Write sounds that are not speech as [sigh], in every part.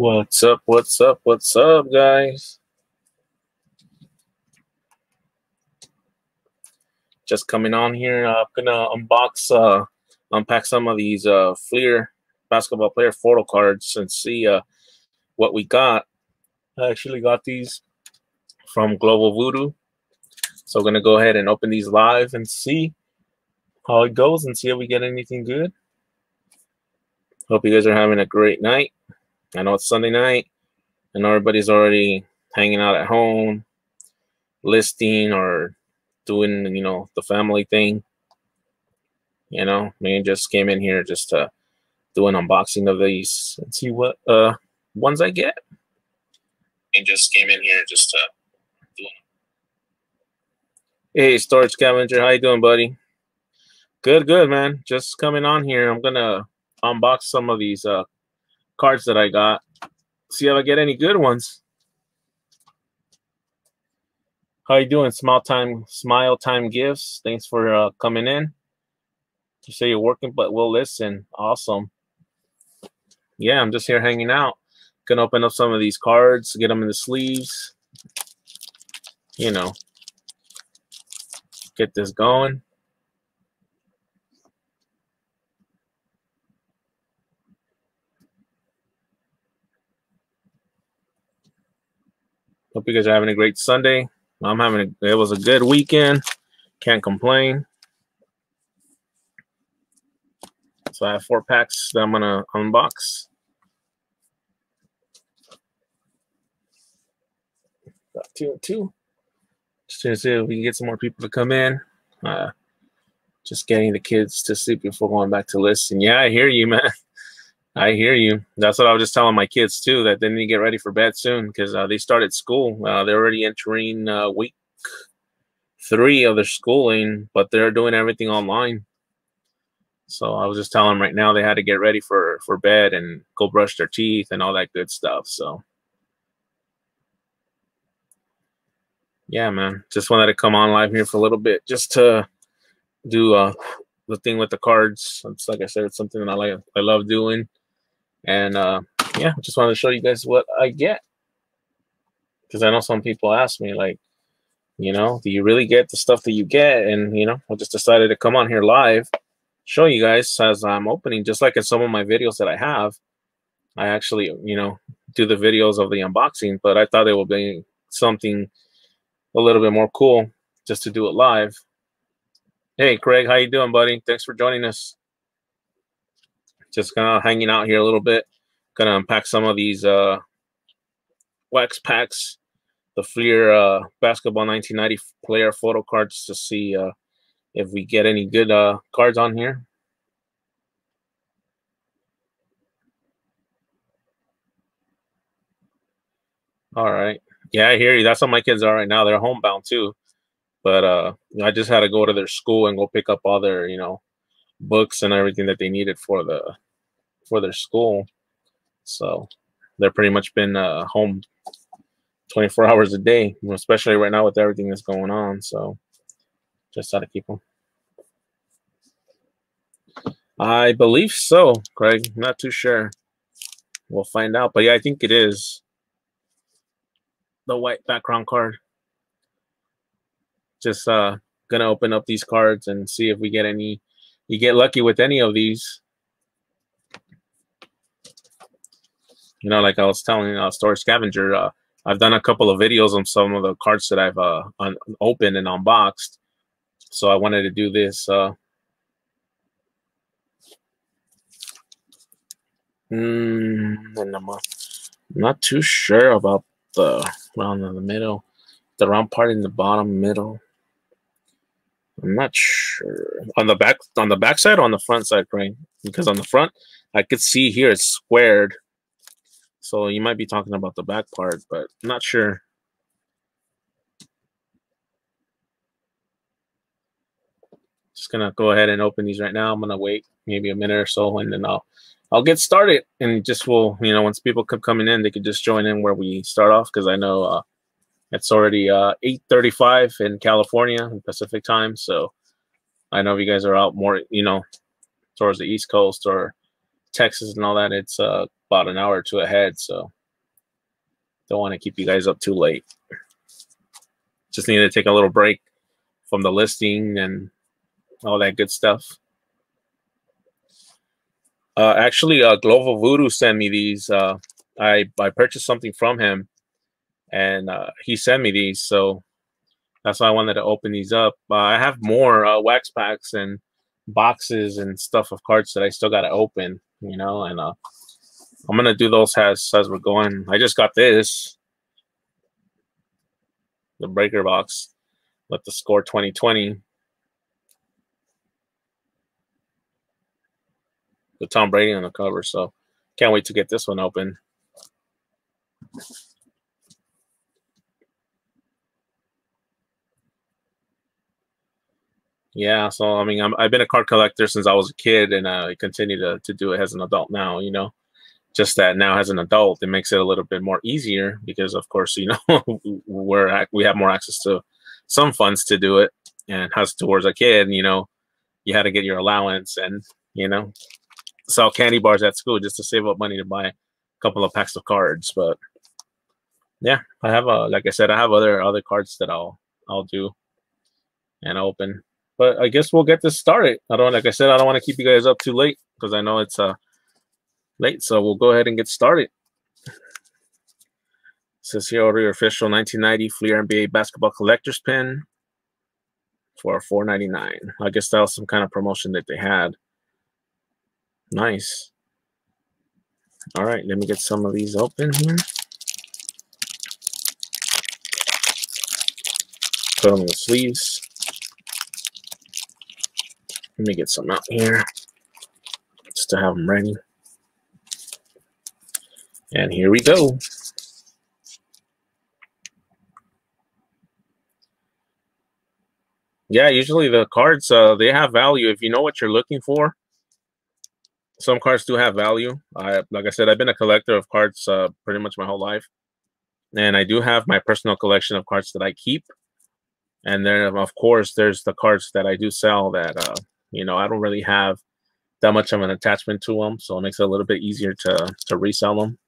What's up? What's up? What's up, guys? Just coming on here. I'm gonna unbox, uh, unpack some of these uh, Fleer basketball player photo cards and see uh, what we got. I actually got these from Global Voodoo. So I'm gonna go ahead and open these live and see how it goes and see if we get anything good. Hope you guys are having a great night. I know it's Sunday night. Know everybody's already hanging out at home, listing or doing, you know, the family thing. You know, me just came in here just to do an unboxing of these and see what uh ones I get. And just came in here just to do Hey, Storage Scavenger, how you doing, buddy? Good, good, man. Just coming on here. I'm gonna unbox some of these uh cards that I got. See if I get any good ones. How you doing? Smile time, smile time gifts. Thanks for uh, coming in. You say you're working, but we'll listen. Awesome. Yeah, I'm just here hanging out. Gonna open up some of these cards, get them in the sleeves. You know, get this going. Hope you guys are having a great Sunday. I'm having a, it was a good weekend. Can't complain. So I have four packs that I'm gonna unbox. Got two and two. Just to see if we can get some more people to come in. Uh, just getting the kids to sleep before going back to listen. Yeah, I hear you, man. [laughs] I hear you. That's what I was just telling my kids too. That they need to get ready for bed soon because uh, they started school. Uh, they're already entering uh, week three of their schooling, but they're doing everything online. So I was just telling them right now they had to get ready for for bed and go brush their teeth and all that good stuff. So yeah, man, just wanted to come on live here for a little bit just to do uh, the thing with the cards. It's like I said, it's something that I like. I love doing and uh, yeah, just wanted to show you guys what I get. Because I know some people ask me, like, you know, do you really get the stuff that you get? And, you know, I just decided to come on here live, show you guys as I'm opening, just like in some of my videos that I have. I actually, you know, do the videos of the unboxing, but I thought it would be something a little bit more cool just to do it live. Hey, Craig, how you doing, buddy? Thanks for joining us just kind of hanging out here a little bit. Gonna unpack some of these uh, wax packs, the Fleer uh, basketball 1990 player photo cards to see uh, if we get any good uh, cards on here. All right. Yeah, I hear you. That's how my kids are right now. They're homebound too. But uh I just had to go to their school and go pick up all their, you know, books and everything that they needed for the for their school. So they're pretty much been uh, home 24 [laughs] hours a day, especially right now with everything that's going on. So just how to keep them. I believe so, Craig. Not too sure. We'll find out. But yeah, I think it is the white background card. Just uh gonna open up these cards and see if we get any you get lucky with any of these. You know, like I was telling uh, Storage Scavenger, uh, I've done a couple of videos on some of the cards that I've uh, un- opened and unboxed. So I wanted to do this. Uh, mm, not too sure about the round in the middle, the round part in the bottom middle. I'm not sure on the back on the back side or on the front side, right? Because on the front, I could see here it's squared so you might be talking about the back part, but I'm not sure. Just gonna go ahead and open these right now. I'm gonna wait maybe a minute or so, and then I'll I'll get started. And just will you know once people come coming in, they could just join in where we start off because I know uh, it's already uh, 8:35 in California in Pacific time. So I know if you guys are out more, you know, towards the East Coast or Texas and all that, it's uh about an hour or two ahead, so don't want to keep you guys up too late. Just need to take a little break from the listing and all that good stuff. Uh, actually, uh, Global Voodoo sent me these. Uh, I I purchased something from him, and uh, he sent me these. So that's why I wanted to open these up. Uh, I have more uh, wax packs and boxes and stuff of cards that I still got to open. You know, and uh, I'm gonna do those as as we're going. I just got this, the breaker box, with the score 2020. The Tom Brady on the cover, so can't wait to get this one open. Yeah, so I mean, i have been a card collector since I was a kid, and I continue to, to do it as an adult now. You know, just that now as an adult, it makes it a little bit more easier because, of course, you know, [laughs] we're we have more access to some funds to do it, and as towards a kid, you know, you had to get your allowance and you know sell candy bars at school just to save up money to buy a couple of packs of cards. But yeah, I have a like I said, I have other other cards that I'll I'll do and open but I guess we'll get this started. I don't, like I said, I don't want to keep you guys up too late because I know it's uh late. So we'll go ahead and get started. It says here, order your official 1990 Fleer NBA basketball collector's pin for 4.99. I guess that was some kind of promotion that they had. Nice. All right, let me get some of these open here. Put them in the sleeves. Let me get some out here just to have them ready. And here we go. Yeah, usually the cards, uh, they have value. If you know what you're looking for, some cards do have value. I, like I said, I've been a collector of cards uh, pretty much my whole life. And I do have my personal collection of cards that I keep. And then, of course, there's the cards that I do sell that uh, you know, I don't really have that much of an attachment to them, so it makes it a little bit easier to to resell them.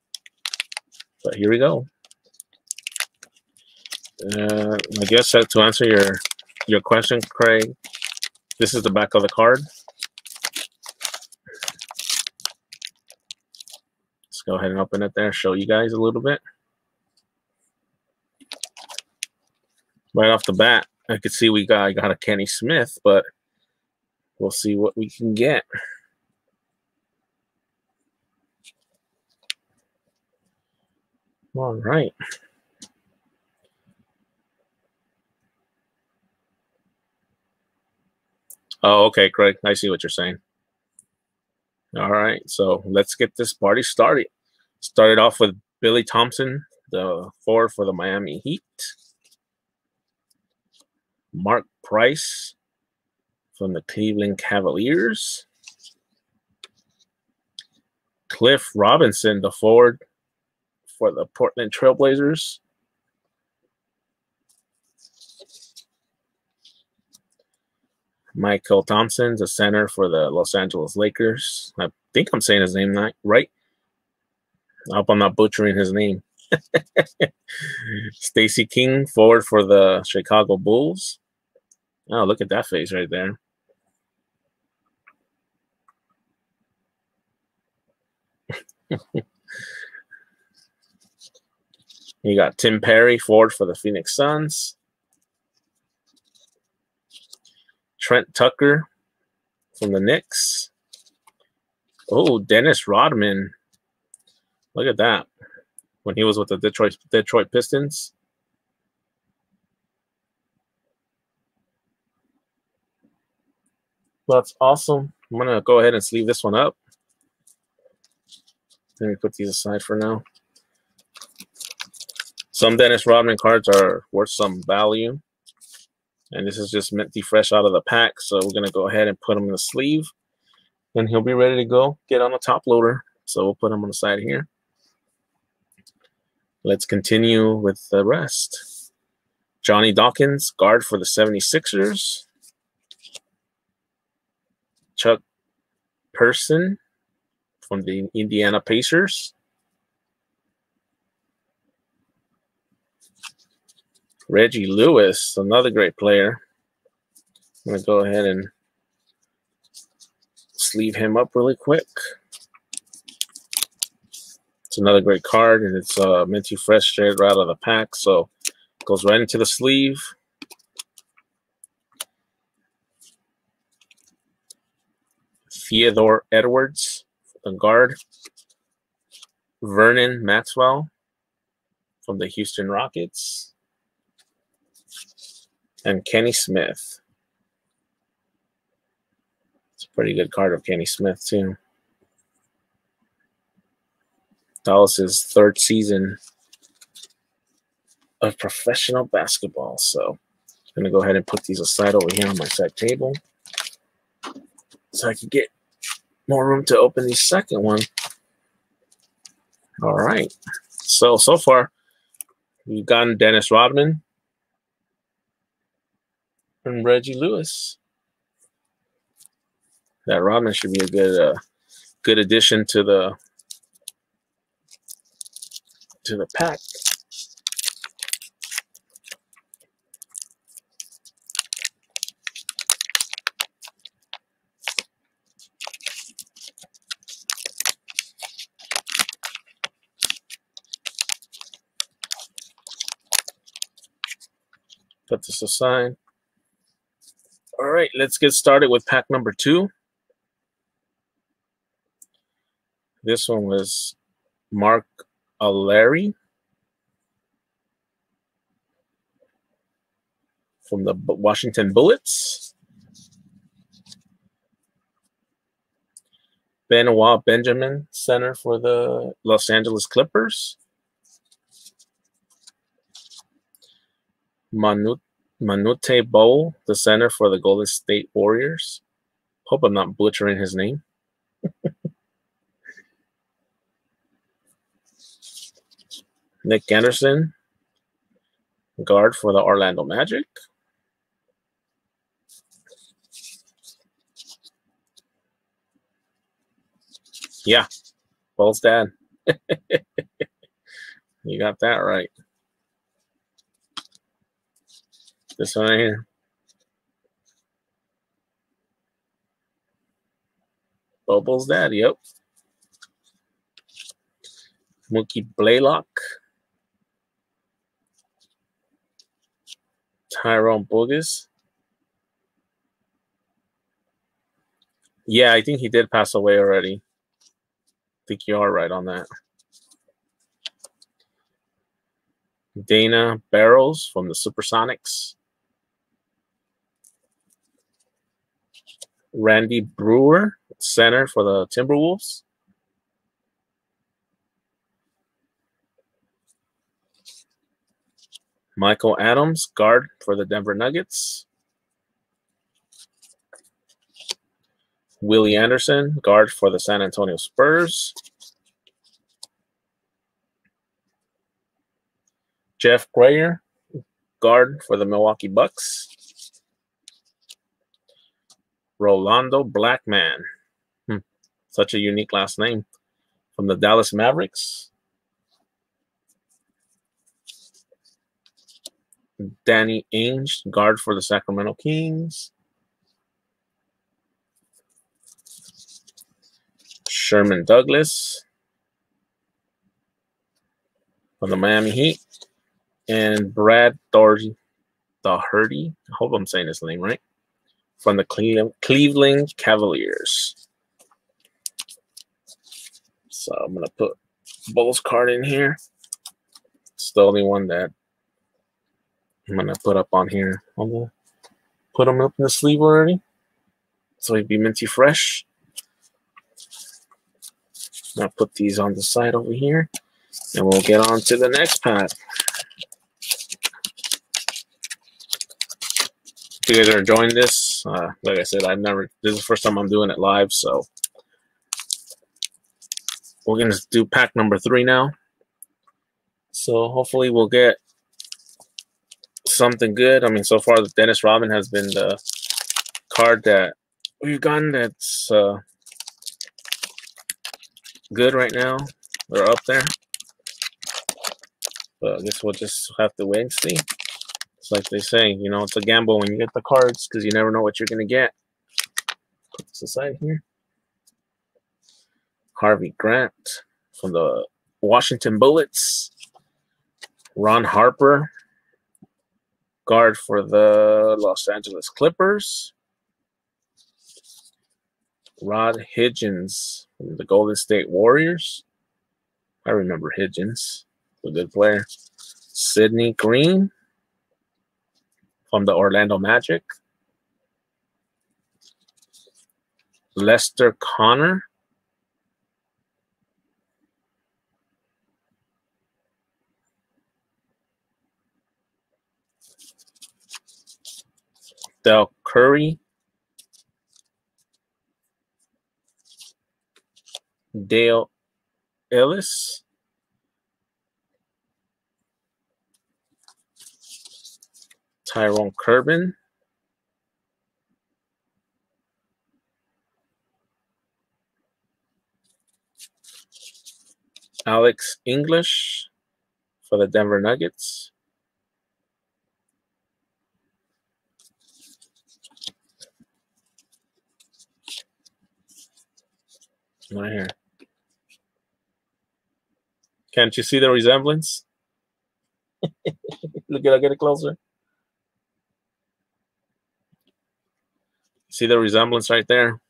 But here we go. Uh, I guess to answer your your question, Craig, this is the back of the card. Let's go ahead and open it there, show you guys a little bit. Right off the bat, I could see we got I got a Kenny Smith, but we'll see what we can get. All right. Oh, okay, Craig. I see what you're saying. All right, so let's get this party started. Started off with Billy Thompson, the forward for the Miami Heat. Mark Price, from the Cleveland Cavaliers. Cliff Robinson, the forward for the Portland Trailblazers. Mychal Thompson, the center for the Los Angeles Lakers. I think I'm saying his name right. I hope I'm not butchering his name. [laughs] Stacy King, forward for the Chicago Bulls. Oh, look at that face right there. [laughs] you got Tim Perry, forward for the Phoenix Suns. Trent Tucker from the Knicks. Oh, Dennis Rodman. Look at that. When he was with the Detroit Detroit Pistons. That's awesome. I'm gonna go ahead and sleeve this one up. Let me put these aside for now. Some Dennis Rodman cards are worth some value. And this is just minty fresh out of the pack. So we're going to go ahead and put them in the sleeve. And he'll be ready to go get on the top loader. So we'll put him on the side here. Let's continue with the rest. Johnny Dawkins, guard for the 76ers. Chuck Person, from the Indiana Pacers. Reggie Lewis, another great player. I'm going to go ahead and sleeve him up really quick. It's another great card, and it's uh, minty fresh straight right out of the pack, so goes right into the sleeve. Theodore Edwards, the guard. Vernon Maxwell from the Houston Rockets. And Kenny Smith. It's a pretty good card of Kenny Smith, too. Dallas's third season of professional basketball. So I'm going to go ahead and put these aside over here on my side table so I can get more room to open the second one. All right. So, so far, we've gotten Dennis Rodman and Reggie Lewis. That Rodman should be a good, uh, good addition to the to the pack. Put this aside. All right, let's get started with pack number two. This one was Mark Alarie from the Washington Bullets. Benoit Benjamin, center for the Los Angeles Clippers. Manute, Manute Bol, the center for the Golden State Warriors. Hope I'm not butchering his name. [laughs] Nick Anderson, guard for the Orlando Magic. Yeah, Bol's dad. [laughs] you got that right. This one right here. Bobo's dad, yep. Mookie Blaylock. Tyrone Bogues. Yeah, I think he did pass away already. I think you are right on that. Dana Barros from the Supersonics. Randy Breuer, center for the Timberwolves. Michael Adams, guard for the Denver Nuggets. Willie Anderson, guard for the San Antonio Spurs. Jeff Grayer, guard for the Milwaukee Bucks. Rolando Blackman, hmm, such a unique last name, from the Dallas Mavericks. Danny Ainge, guard for the Sacramento Kings. Sherman Douglas. From the Miami Heat. And Brad Daugherty, Daugherty, I hope I'm saying his name right, from the Cleveland Cavaliers. So I'm going to put Bol's card in here. It's the only one that I'm gonna put up on here. I'm gonna put them up in the sleeve already, so it'd be minty fresh. I'll put these on the side over here, and we'll get on to the next pack. If you guys are enjoying this, uh, like I said, I've never. This is the first time I'm doing it live, so we're gonna do pack number three now. So hopefully we'll get something good. I mean, so far, Dennis Rodman has been the card that we've gotten that's uh, good right now. They're up there. But I guess we'll just have to wait and see. Like they say, you know, it's a gamble when you get the cards because you never know what you're going to get. Put this aside here. Harvey Grant from the Washington Bullets. Ron Harper, guard for the Los Angeles Clippers. Rod Higgins from the Golden State Warriors. I remember Higgins, a good player. Sidney Green from the Orlando Magic. Lester Connor. Dell Curry Dale Ellis. Tyrone Corbin. Alex English for the Denver Nuggets. Right here. Can't you see the resemblance? [laughs] Look at I get it closer. See the resemblance right there?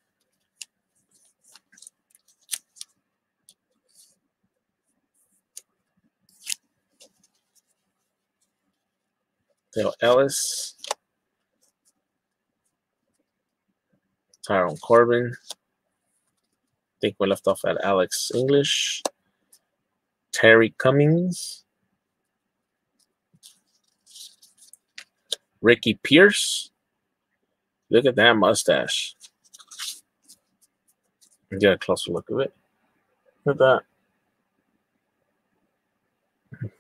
Dale Ellis. Tyrone Corbin. I think we left off at Alex English. Terry Cummings, Ricky Pierce. Look at that mustache. Get a closer look of it. Look at that.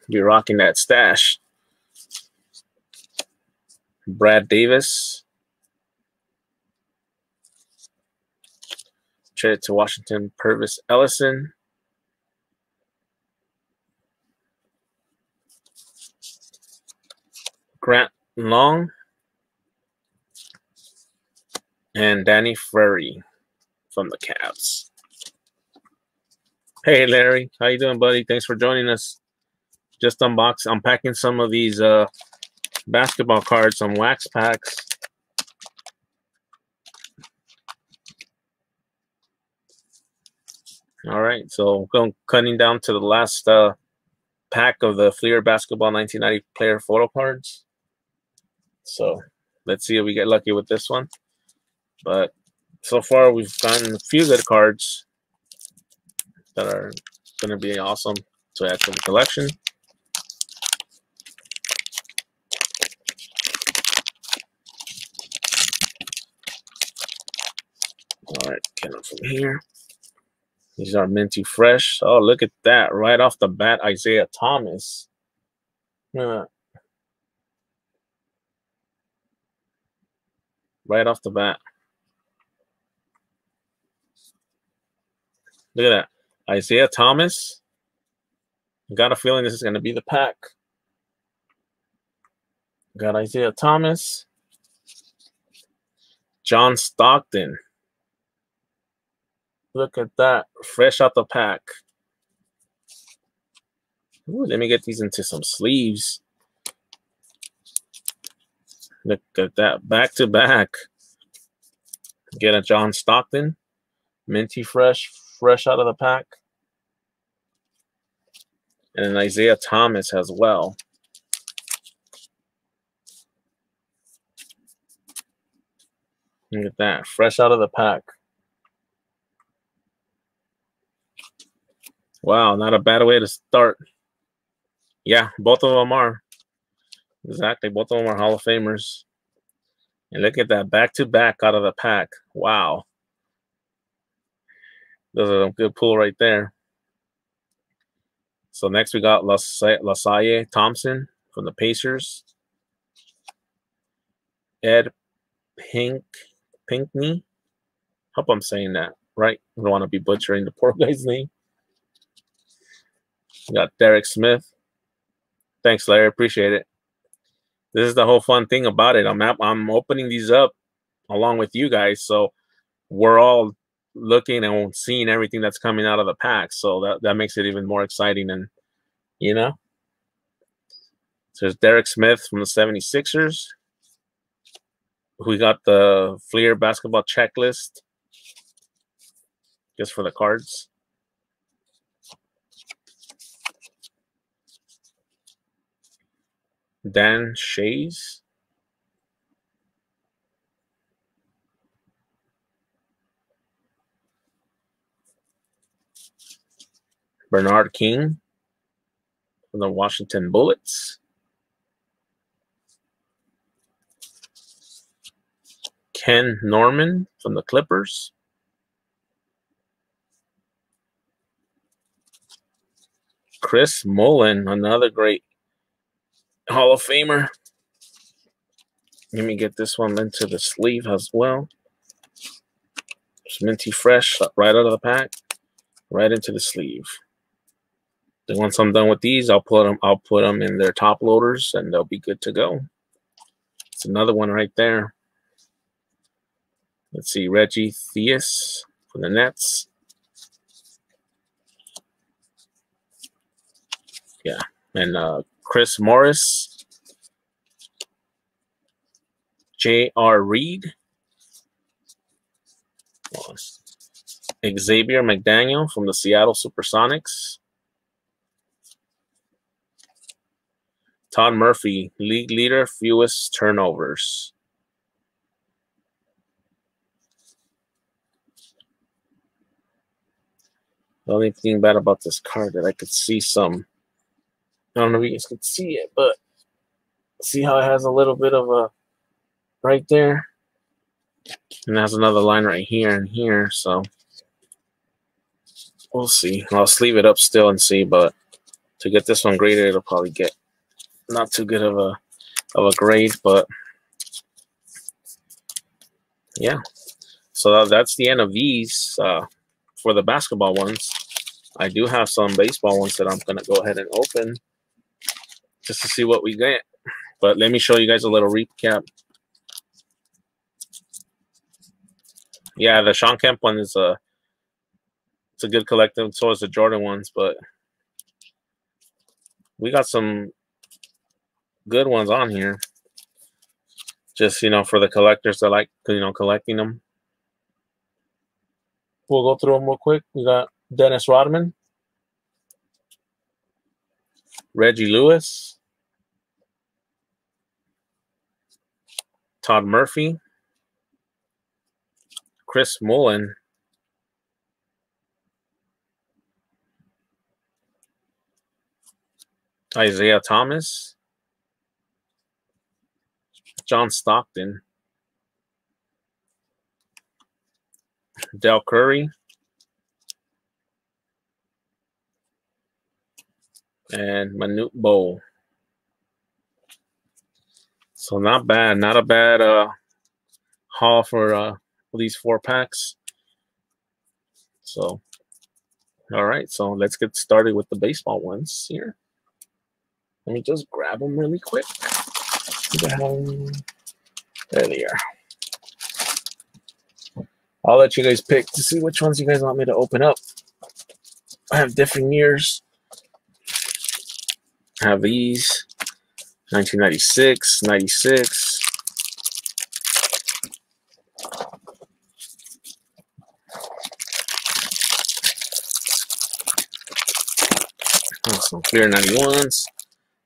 Be rocking that stash. Brad Davis. Traded to Washington, Pervis Ellison. Grant Long, and Danny Ferry from the Cavs. Hey Larry, how you doing, buddy? Thanks for joining us. Just unbox, unpacking some of these uh, basketball cards, some wax packs. All right, so going cutting down to the last uh, pack of the Fleer Basketball 1990 player photo cards. So let's see if we get lucky with this one. But so far, we've gotten a few good cards that are going to be awesome to add to the collection. All right, get from here. These are minty fresh. Oh, look at that. Right off the bat, Isiah Thomas. Right off the bat. Look at that. Isiah Thomas. Got a feeling this is going to be the pack. Got Isiah Thomas. John Stockton. Look at that. Fresh out the pack. Ooh, let me get these into some sleeves. Look at that. Back to back. Get a John Stockton. Minty fresh, fresh out of the pack. And an Isiah Thomas as well. Look at that. Fresh out of the pack. Wow, not a bad way to start. Yeah, both of them are. Exactly. Both of them are Hall of Famers. And look at that back to back out of the pack. Wow. Are a good pull right there. So next we got Lasalle Thompson from the Pacers. Ed Pink Pinkney. Hope I'm saying that right. I don't want to be butchering the [laughs] poor guy's name. We got Derek Smith. Thanks, Larry. Appreciate it. This is the whole fun thing about it. I'm I'm opening these up along with you guys, so we're all looking and seeing everything that's coming out of the pack. So that that makes it even more exciting, and you know. So there's Derek Smith from the 76ers. We got the Fleer basketball checklist just for the cards. Dan Schayes. Bernard King from the Washington Bullets. Ken Norman from the Clippers. Chris Mullin, another great Hall of Famer. Let me get this one into the sleeve as well. It's minty fresh, right out of the pack, right into the sleeve. Once I'm done with these, I'll put them. I'll put them in their top loaders, and they'll be good to go. It's another one right there. Let's see, Reggie Theus for the Nets. Yeah, and uh, Chris Morris, J.R. Reid, Xavier McDaniel from the Seattle Supersonics, Tod Murphy, league leader, fewest turnovers. The only thing bad about this card that I could see some I don't know if you guys can see it, but see how it has a little bit of a right there. And has another line right here and here, so we'll see. I'll sleeve it up still and see, but to get this one graded, it'll probably get not too good of a of a grade, but yeah. So that's the end of these uh, for the basketball ones. I do have some baseball ones that I'm going to go ahead and open just to see what we get. But let me show you guys a little recap. Yeah, the Shawn Kemp one is a it's a good collective. So is the Jordan ones, but we got some good ones on here. Just you know, for the collectors that like you know collecting them. We'll go through them real quick. We got Dennis Rodman, Reggie Lewis, Tod Murphy, Chris Mullin, Isiah Thomas, John Stockton, Dell Curry, and Manute Bol. So not bad, not a bad uh, haul for uh, these four packs. So, all right, so let's get started with the baseball ones here. Let me just grab them really quick. There they are. I'll let you guys pick to see which ones you guys want me to open up. I have different years. I have these 1996, 96. some Fleer 91s,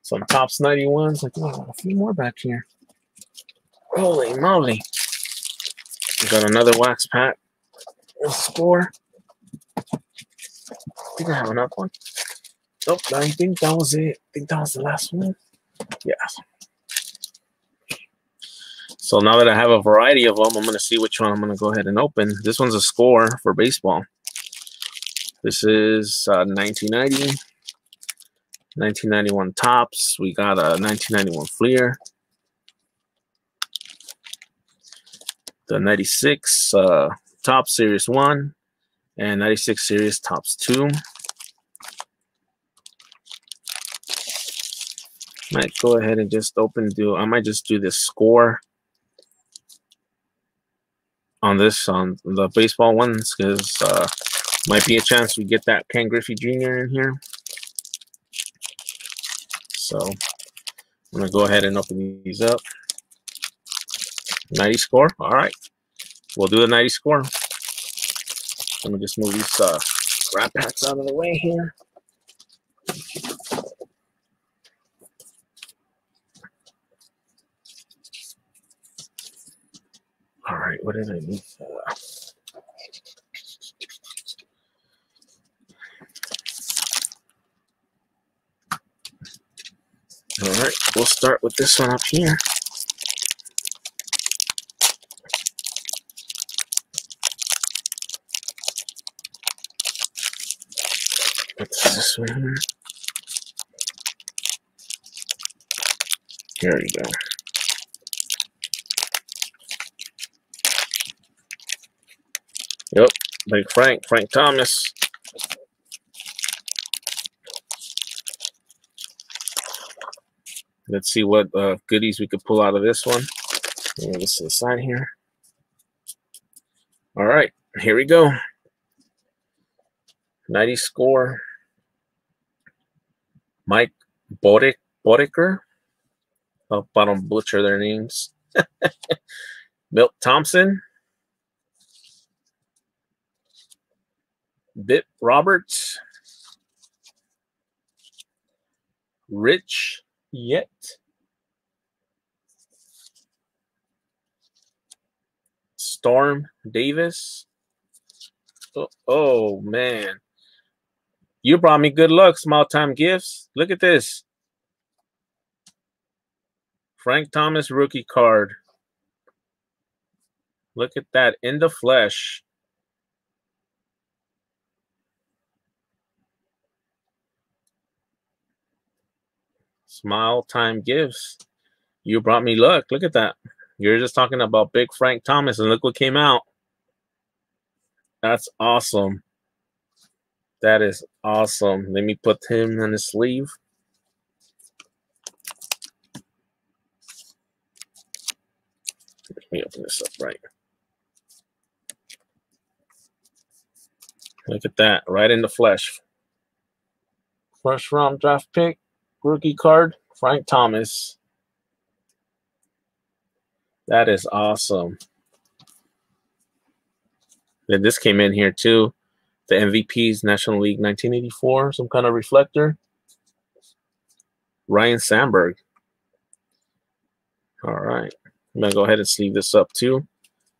some Topps 91s. Like, oh, a few more back here. Holy moly. We got another wax pack. Score. I think I have another one. Oh, I think that was it. I think that was the last one. Yes. So now that I have a variety of them, I'm going to see which one I'm going to go ahead and open. This one's a score for baseball. This is uh, 1990, 1991 Topps. We got a 1991 Fleer. The 96 uh, Topps Series 1 and 96 Series Topps 2. Might go ahead and just open do. I might just do this score on this on the baseball ones because uh, might be a chance we get that Ken Griffey Jr. in here. So I'm gonna go ahead and open these up. 90 score. All right, we'll do the 90 score. Let me just move these uh, wrap packs out of the way here. All right, what did I need? Uh, all right, we'll start with this one up here. What's this one here? Here we go. Yep, Big Frank, Frank Thomas. Let's see what uh, goodies we could pull out of this one. This to the side here. All right, here we go. 90 score. Mike Bodick, Boddicker. Hope I don't butcher their names. [laughs] Milt Thompson. Bip Roberts. Rich Yett. Storm Davis. Oh, oh, man. You brought me good luck, small time gifts. Look at this. Frank Thomas rookie card. Look at that in the flesh. Smile time gives. You brought me luck. Look at that. You're just talking about big Frank Thomas, and look what came out. That's awesome. That is awesome. Let me put him on the sleeve. Let me open this up right. Look at that, right in the flesh. First round draft pick, rookie card, Frank Thomas. That is awesome. Then this came in here too. The MVP's National League 1984, some kind of reflector. Ryne Sandberg. All right. I'm going to go ahead and sleeve this up too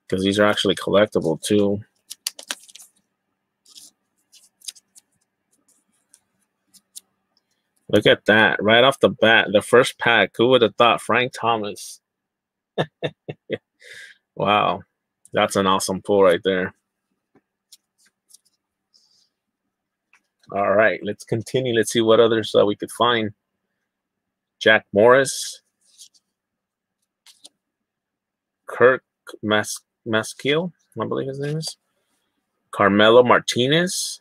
because these are actually collectible too. Look at that. Right off the bat, the first pack. Who would have thought Frank Thomas? [laughs] wow. That's an awesome pull right there. All right, let's continue. Let's see what others uh, we could find. Jack Morris. Kirk Mas- Maskill, I believe his name is. Carmelo Martinez.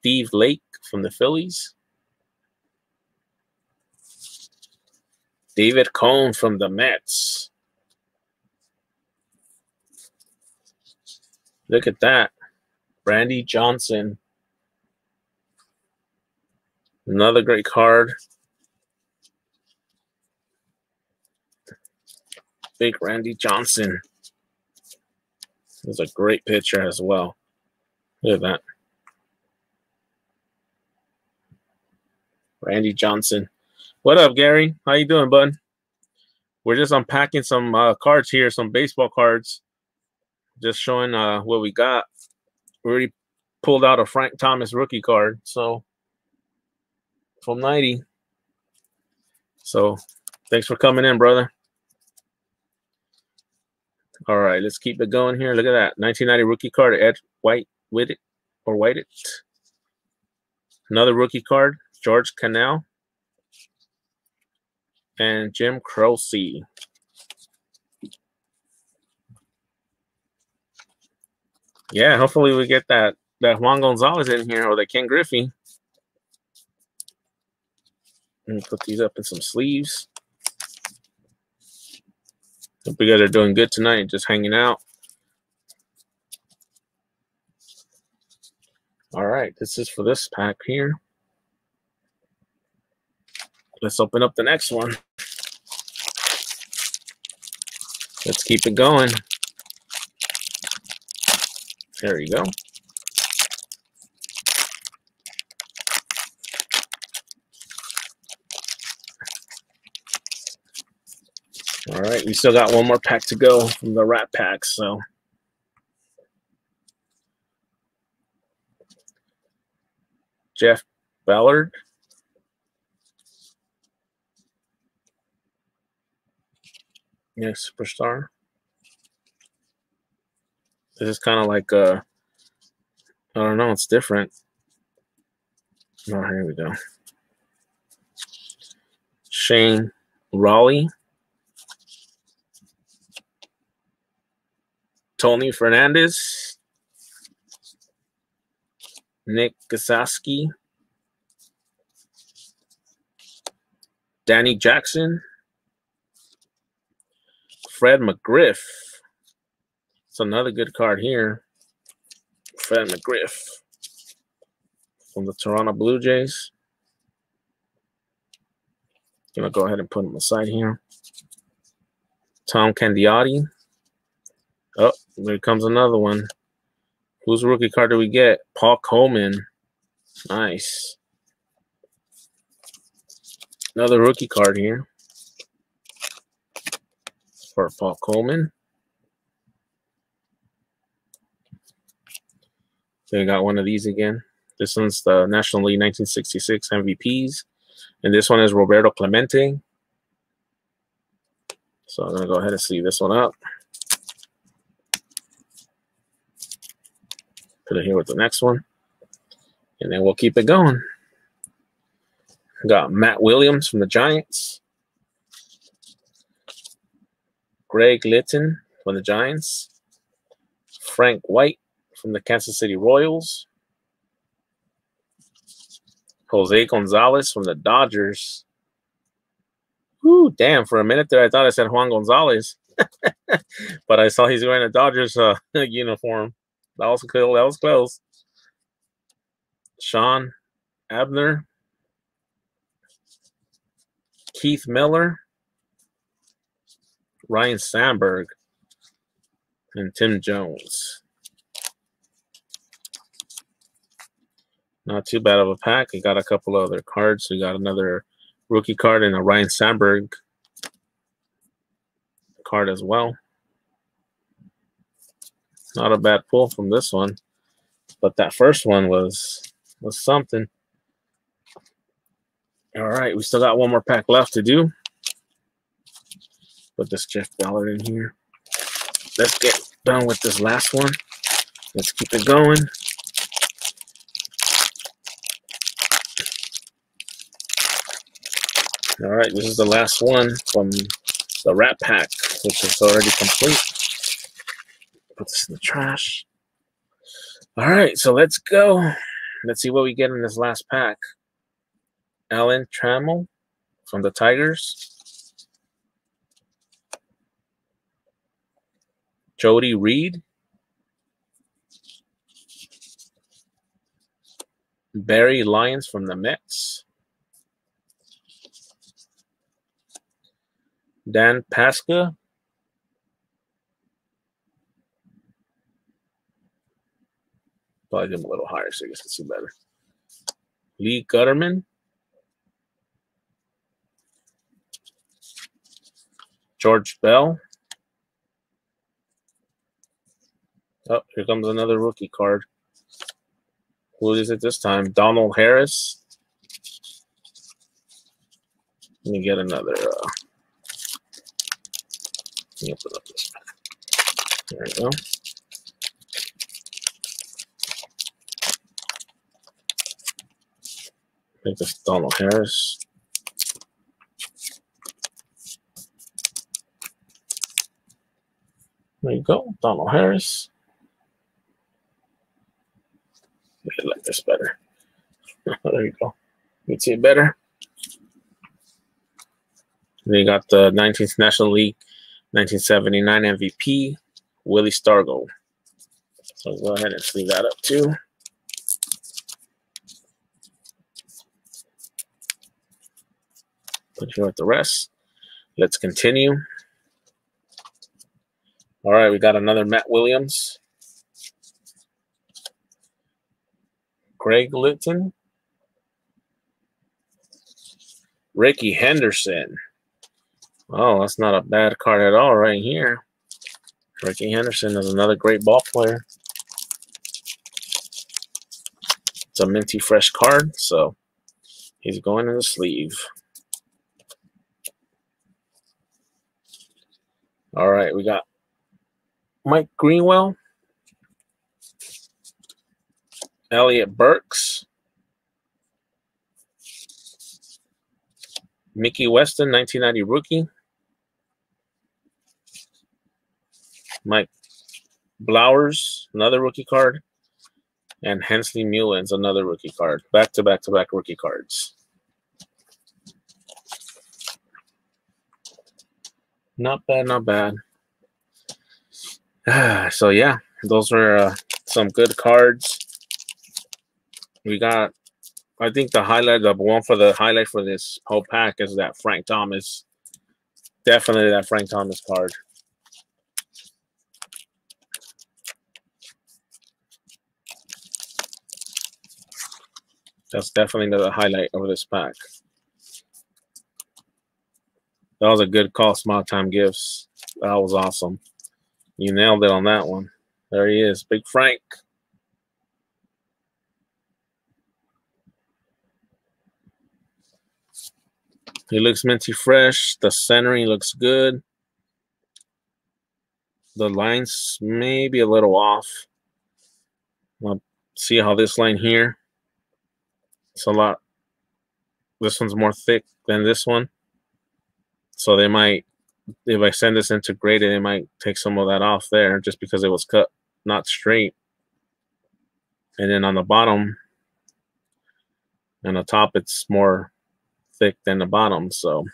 Steve Lake from the Phillies. David Cone from the Mets. Look at that. Randy Johnson. Another great card. Big Randy Johnson. He's a great pitcher as well. Look at that. Randy Johnson. What up, Gary? How you doing, bud? We're just unpacking some uh, cards here, some baseball cards. Just showing uh, what we got. We already pulled out a Frank Thomas rookie card, so from 90. So thanks for coming in, brother. All right, let's keep it going here. Look at that. 1990 rookie card, Ed White with it or White it. Another rookie card, George Canale, and Jim Croce. Yeah, hopefully we get that that Juan Gonzalez in here or the Ken Griffey. Let me put these up in some sleeves. Hope you guys are doing good tonight, just hanging out. All right, this is for this pack here. Let's open up the next one. Let's keep it going. There you go. All right, we still got one more pack to go from the rat pack, so. Jeff Ballard. Yeah, superstar. This is kind of like uh I don't know, it's different. Oh, here we go. Shane Rawley. Tony Fernandez. Nick Gasaski. Danny Jackson. Fred McGriff. It's another good card here. Fred McGriff from the Toronto Blue Jays. Gonna go ahead and put him aside here. Tom Candiotti. Oh, there comes another one. Whose rookie card do we get? Paul Coleman. Nice. Another rookie card here for Paul Coleman. So we got one of these again. This one's the National League 1966 MVPs. And this one is Roberto Clemente. So I'm going to go ahead and sleeve this one up. Put it here with the next one. And then we'll keep it going. Got Matt Williams from the Giants. Greg Litton from the Giants, Frank White from the Kansas City Royals, Jose Gonzalez from the Dodgers. Ooh, damn, for a minute there I thought I said Juan Gonzalez. [laughs] but I saw he's wearing a Dodgers uh, [laughs] uniform. That was cool. That was close. Shawn Abner. Keith Miller. Ryne Sandberg, and Tim Jones. Not too bad of a pack. We got a couple other cards. We got another rookie card and a Ryne Sandberg card as well. Not a bad pull from this one, but that first one was was something. All right, we still got one more pack left to do put this Jeff Ballard in here. Let's get done with this last one. Let's keep it going. All right, this is the last one from the Rat Pack, which is already complete. Put this in the trash. All right, so let's go. Let's see what we get in this last pack. Alan Trammell from the Tigers. Jody Reed. Barry Lyons from the Mets. Dan Pasqua. Probably give him a little higher so you guys can see better. Lee Guetterman. George Bell. Oh, here comes another rookie card. Who is it this time? Donald Harris. Let me get another. Uh, let me open up this. There we go. I think this Donald Harris. There you go, Donald Harris. I like this better. [laughs] there you go. You can see it better. They got the 19th National League 1979 MVP, Willie Stargell. So go ahead and sleeve that up too. Put you with the rest. Let's continue. All right, we got another Matt Williams. Greg Litton. Ricky Henderson. Oh, that's not a bad card at all right here. Ricky Henderson is another great ball player. It's a minty fresh card, so he's going in the sleeve. All right, we got Mike Greenwell, Ellis Burks, Mickey Weston, 1990 rookie, Mike Blowers, another rookie card, and Hensley Meulens, another rookie card. Back to back to back rookie cards. Not bad, not bad. [sighs] so yeah, those are uh, some good cards. We got, I think the highlight, the one for the highlight for this whole pack is that Frank Thomas. Definitely that Frank Thomas card. That's definitely the highlight of this pack. That was a good call, Small Time Gifts. That was awesome. You nailed it on that one. There he is, Big Frank. He looks minty fresh. The centering looks good. The lines may be a little off. I'll see how this line here. It's a lot. This one's more thick than this one. So they might, if I send this into graded, they might take some of that off there just because it was cut not straight. And then on the bottom and the top, it's more thick than the bottom. So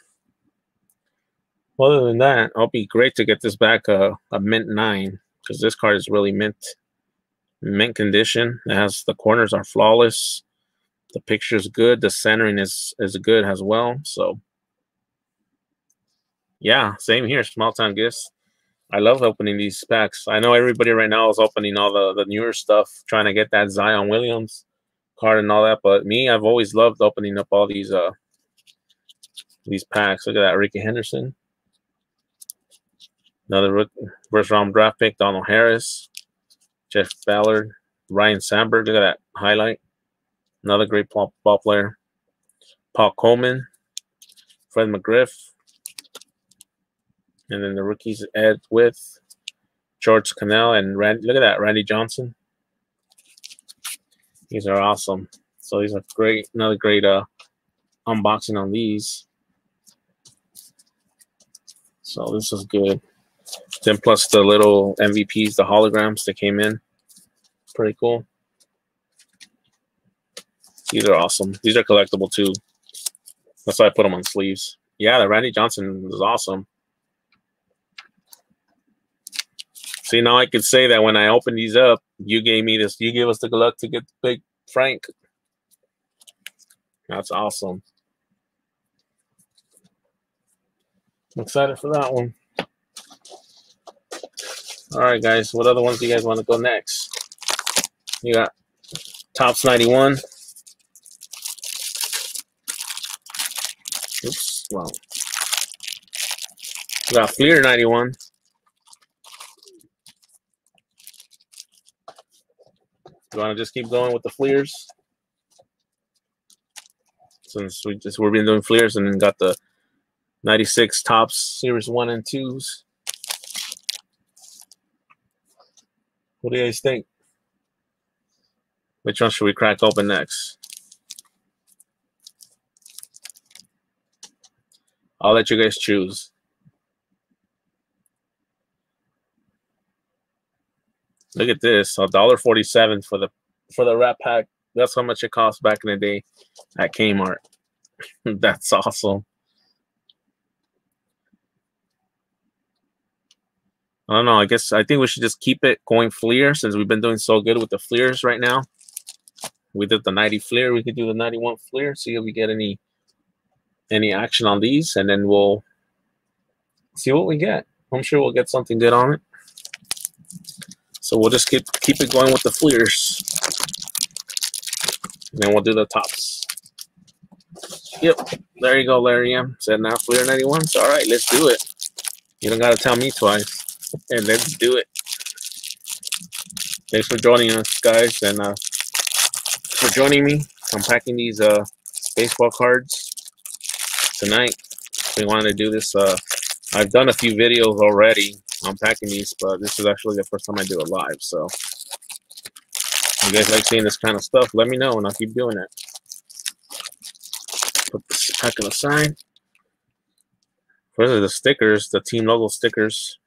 other than that, it'll be great to get this back a, a mint nine because this card is really mint mint condition. It has the corners are flawless. The picture is good. The centering is is good as well. So yeah, same here. Small time gifts. I love opening these packs. I know everybody right now is opening all the, the newer stuff, trying to get that Zion Williams card and all that. But me, I've always loved opening up all these uh these packs. Look at that, Ricky Henderson. Another first round draft pick, Donald Harris, Jeff Ballard, Ryne Sandberg. Look at that highlight. Another great ball, ball player. Paul Coleman, Fred McGriff, and then the rookies Ed with George Canale and Randy. Look at that, Randy Johnson. These are awesome. So these are great. Another great uh, unboxing on these. So this is good. Then plus the little MVPs, the holograms that came in. Pretty cool. These are awesome. These are collectible too. That's why I put them on sleeves. Yeah, the Randy Johnson is awesome. See, now I could say that when I open these up, you gave me this, you gave us the good luck to get Big Frank. That's awesome. I'm excited for that one. All right, guys. What other ones do you guys want to go next? You got Topps 91. Oops. Well, we got Fleer 91. You want to just keep going with the Fleers? Since we just we've been doing Fleers and then got the 96 Topps series one and twos. What do you guys think? Which one should we crack open next? I'll let you guys choose. Look at this, a dollar forty-seven for the for the wrap pack. That's how much it cost back in the day at Kmart. [laughs] That's awesome. I don't know. I guess I think we should just keep it going Fleer since we've been doing so good with the Fleers right now. We did the 90 Fleer. We could do the 91 Fleer. See if we get any any action on these, and then we'll see what we get. I'm sure we'll get something good on it. So we'll just keep keep it going with the Fleers. And then we'll do the Topps. Yep. There you go, Larry M. Said now Fleer 91. So, all right, let's do it. You don't got to tell me twice. And let's do it. Thanks for joining us, guys, and uh, for joining me. I'm packing these uh, baseball cards tonight. We wanted to do this. Uh, I've done a few videos already on packing these, but this is actually the first time I do it live. So, you guys like seeing this kind of stuff, let me know, and I'll keep doing it. Put this packing aside. Those are the stickers, the team logo stickers.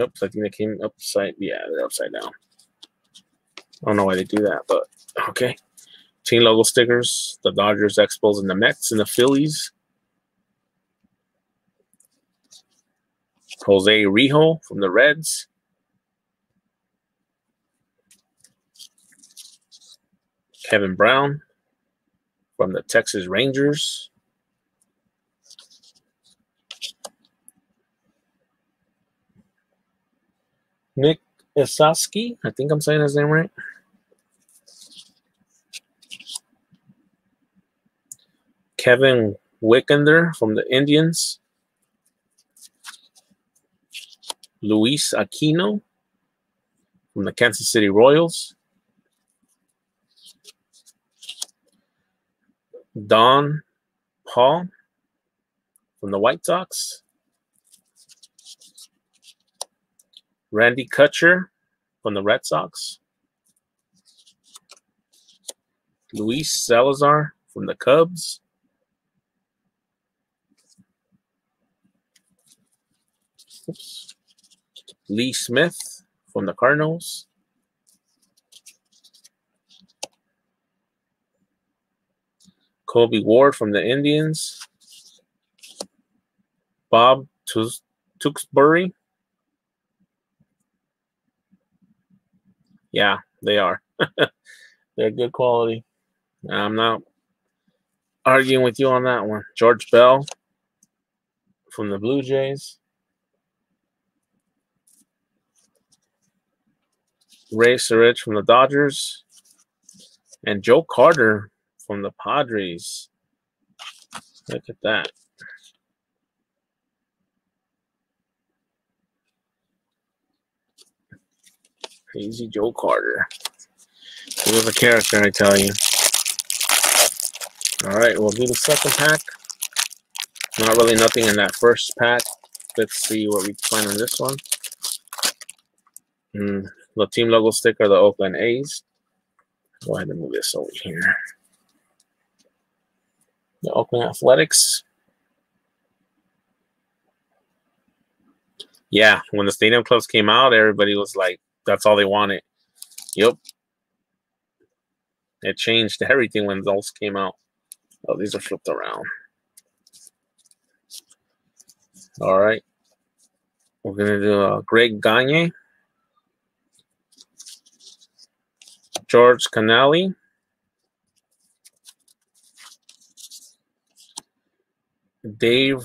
Oops, I think they came upside. Yeah, they're upside down. I don't know why they do that, but okay. Team logo stickers, the Dodgers, Expos, and the Mets, and the Phillies. Jose Rijo from the Reds. Kevin Brown from the Texas Rangers. Nick Esasky, I think I'm saying his name right. Kevin Wickander from the Indians. Luis Aquino from the Kansas City Royals. Donn Pall from the White Sox. Randy Kutcher from the Red Sox. Luis Salazar from the Cubs. Oops. Lee Smith from the Cardinals. Colby Ward from the Indians. Bob Tewksbury Yeah, they are. [laughs] They're good quality. I'm not arguing with you on that one. George Bell from the Blue Jays. Ray Searage from the Dodgers. And Joe Carter from the Padres. Look at that. Crazy Joe Carter. He was a character, I tell you. All right, we'll do the second pack. Not really nothing in that first pack. Let's see what we find on this one. Mm, the team logo sticker, the Oakland A's. Go ahead and move this over here. The Oakland Athletics. Yeah, when the stadium clubs came out, everybody was like, that's all they wanted. Yep. It changed everything when those came out. Oh, these are flipped around. All right. We're going to do uh, Greg Gagne. George Canale. Dave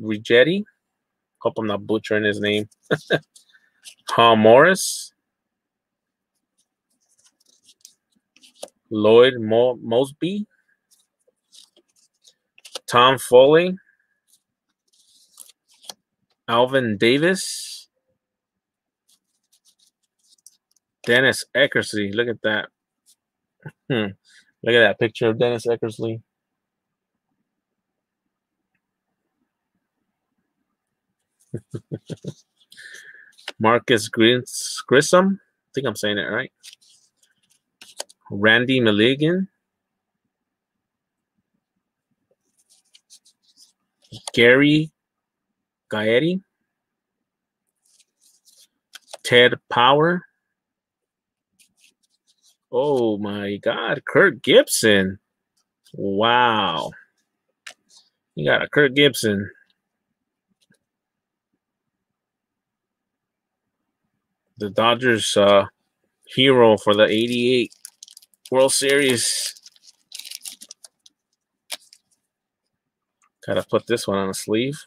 Righetti. Hope I'm not butchering his name. [laughs] Tom Morris, Lloyd Mo- Moseby, Tom Foley, Alvin Davis, Dennis Eckersley. Look at that. Hmm. Look at that picture of Dennis Eckersley. [laughs] Marcus Grissom. I think I'm saying it right. Randy Milligan. Gary Gaetti. Ted Power. Oh my God, Kirk Gibson. Wow. You got a Kirk Gibson. The Dodgers uh, hero for the 88 World Series. Gotta put this one on the sleeve.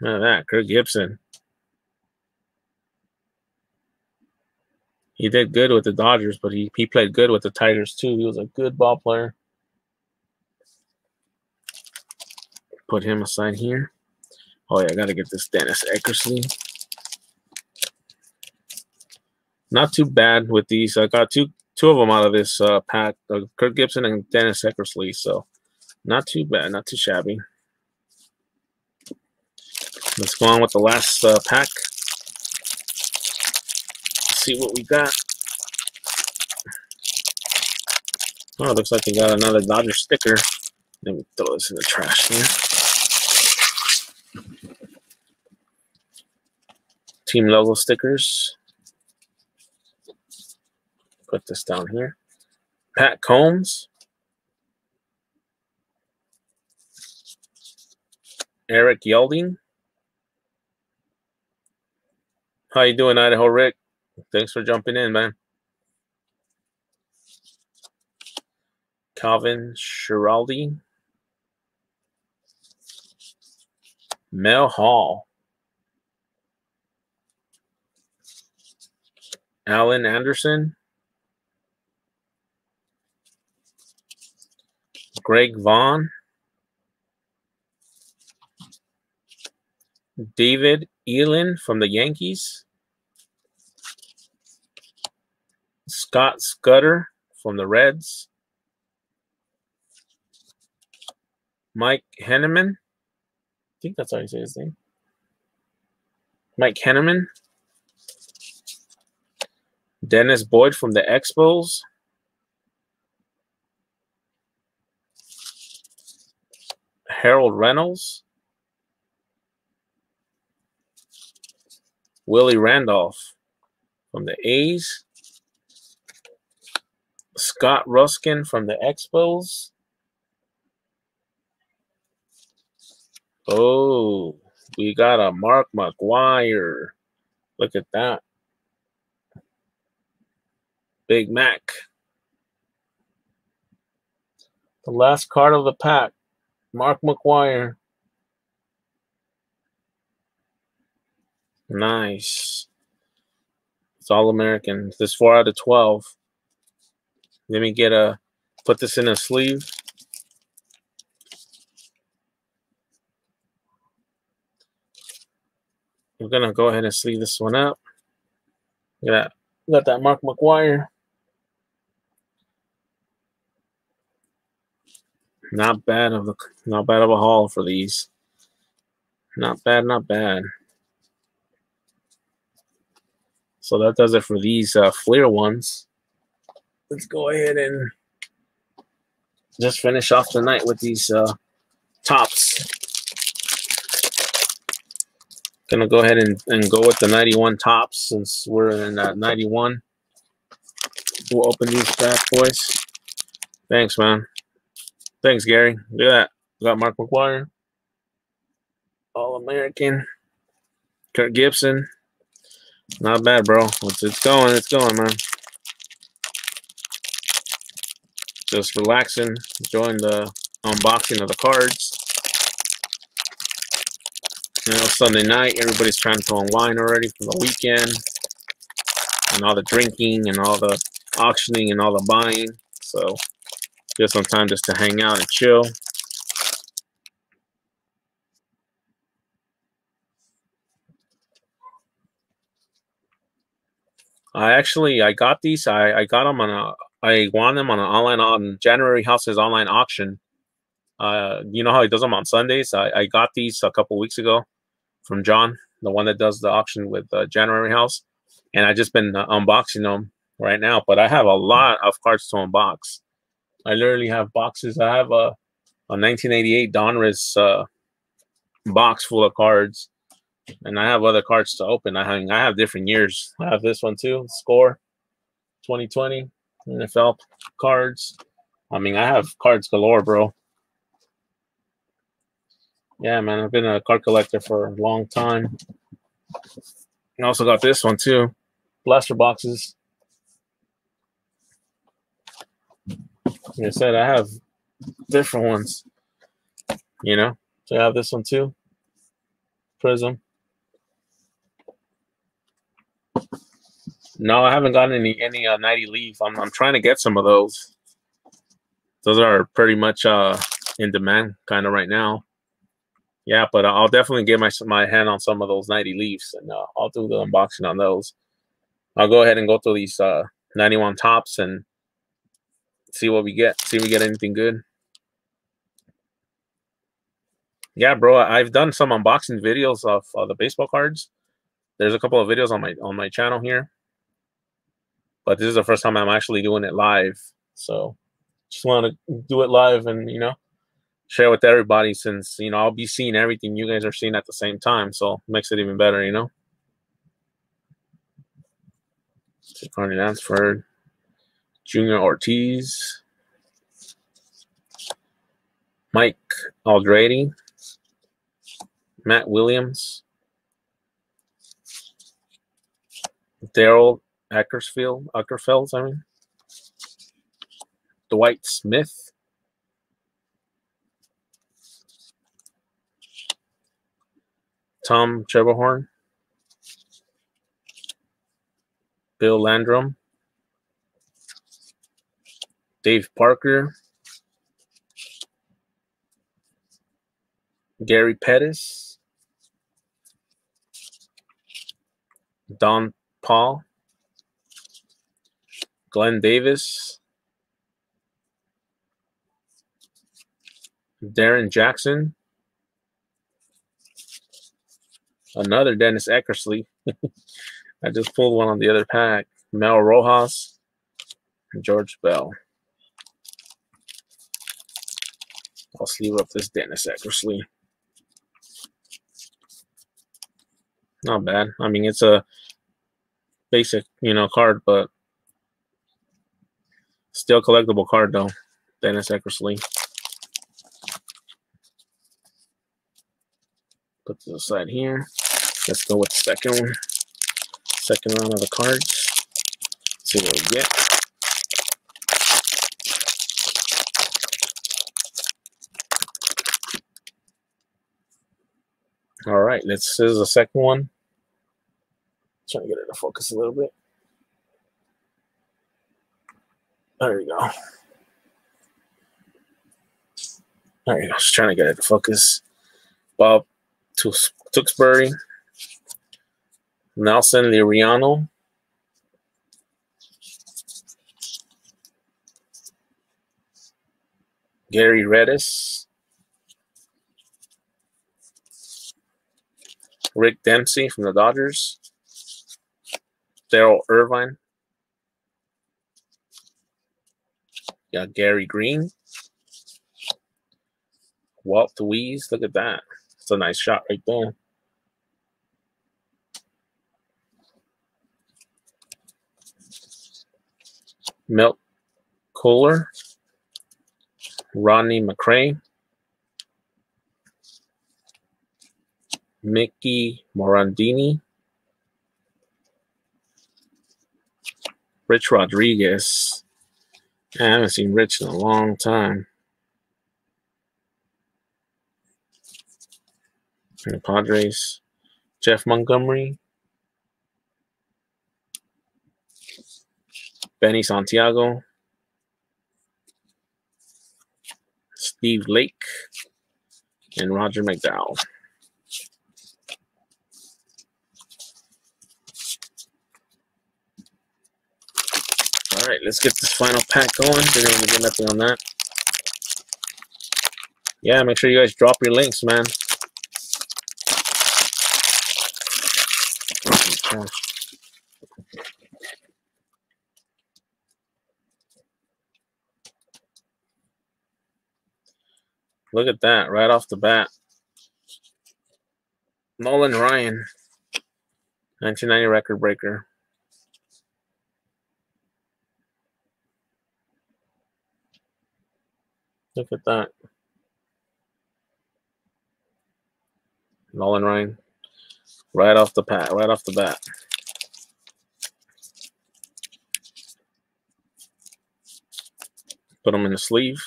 Look at that, Kirk Gibson. He did good with the Dodgers, but he, he played good with the Tigers too. He was a good ball player. Put him aside here. Oh yeah, I gotta get this Dennis Eckersley. Not too bad with these. I got two two of them out of this uh, pack: uh, Kirk Gibson and Dennis Eckersley. So not too bad, not too shabby. Let's go on with the last uh, pack. see what we got. Oh, looks like we got another Dodger sticker. Let me throw this in the trash here. Team logo stickers. Put this down here. Pat Combs. Eric Yelding. How you doing, Idaho Rick? Thanks for jumping in, man. Calvin Schiraldi. Mel Hall. Alan Anderson. Greg Vaughn. David Elin from the Yankees. Scott Scudder from the Reds. Mike Henneman. I think that's how you say his name. Mike Henneman. Dennis Boyd from the Expos. Harold Reynolds. Willie Randolph from the A's. Scott Ruskin from the Expos. Oh, we got a Mark McGwire. Look at that. Big Mac. The last card of the pack. Mark McGwire. Nice. It's all American. This four out of twelve. Let me get a put this in a sleeve. We're gonna go ahead and sleeve this one up. Yeah, got that Mark McGwire. Not bad of a not bad of a haul for these. Not bad, not bad. So that does it for these uh, ones. Let's go ahead and just finish off the night with these uh, Topps. Gonna go ahead and, and go with the 91 Topps since we're in that 91. We'll open these bad boys. Thanks, man. Thanks, Gary. Look at that. We got Mark McGwire, All American. Kurt Gibson. Not bad, bro. It's, it's going. It's going, man. Just relaxing, enjoying the unboxing of the cards. You know, Sunday night, everybody's trying to online already for the weekend. And all the drinking and all the auctioning and all the buying. So, just some time just to hang out and chill. I actually I got these. I, I got them on a I won them on an online on January House's online auction. Uh, you know how he does them on Sundays. I, I got these a couple weeks ago from John, the one that does the auction with uh, January House, and I just been uh, unboxing them right now. But I have a lot of cards to unbox. I literally have boxes. I have a a 1988 Donruss uh, box full of cards and I have other cards to open. I have, I have different years. I have this one too, Score 2020 NFL cards. I mean, I have cards galore, bro. Yeah, man, I've been a card collector for a long time. I also got this one too. Blaster boxes. Like I said, I have different ones. You know, so I have this one too. Prism. No, I haven't gotten any any uh, 90 leaf. I'm I'm trying to get some of those. Those are pretty much uh in demand kind of right now. Yeah, but I'll definitely get my my hand on some of those 90 leaves and uh, I'll do the unboxing on those. I'll go ahead and go through these uh 91 Topps and see what we get. See if we get anything good. Yeah, bro, I've done some unboxing videos of uh, the baseball cards. There's a couple of videos on my on my channel here, but this is the first time I'm actually doing it live. So just want to do it live and you know share with everybody since you know I'll be seeing everything you guys are seeing at the same time. So makes it even better, you know. Carney Lansford, Junior Ortiz, Mike Aldrete, Matt Williams, Daryl Ackersfield, Ackerfelds, I mean, Dwight Smith, Tom Trebelhorn, Bill Landrum, Dave Parker, Gary Pettis, Donn Pall, Glenn Davis, Darrin Jackson, another Dennis Eckersley. [laughs] I just pulled one on the other pack. Mel Rojas, George Bell. I'll sleeve up this Dennis Eckersley. Not bad. I mean, it's a basic, you know, card, but still collectible card though. Dennis Eckersley. Put this aside here. Let's go with the second one. Second round of the cards. see what we get. All right, this is the second one. Trying to get it to focus a little bit. There you go. There you go. Just trying to get it to focus. Bob Tewksbury, Nelson Liriano, Gary Redus, Rick Dempsey from the Dodgers, Daryl Irvine, yeah, Gary Green, Walt Louise. Look at that. It's a nice shot right there. Milt Kohler, Rodney McRae, Mickey Morandini, Rich Rodriguez. I haven't seen Rich in a long time. And the Padres, Jeff Montgomery, Benny Santiago, Steve Lake, and Roger McDowell. All right, let's get this final pack going. Didn't even get nothing on that. Yeah, make sure you guys drop your links, man. Look at that right off the bat. Nolan Ryan, 1990 record breaker. Look at that. Nolan Ryan. Right off the pat, right off the bat. Put them in the sleeve.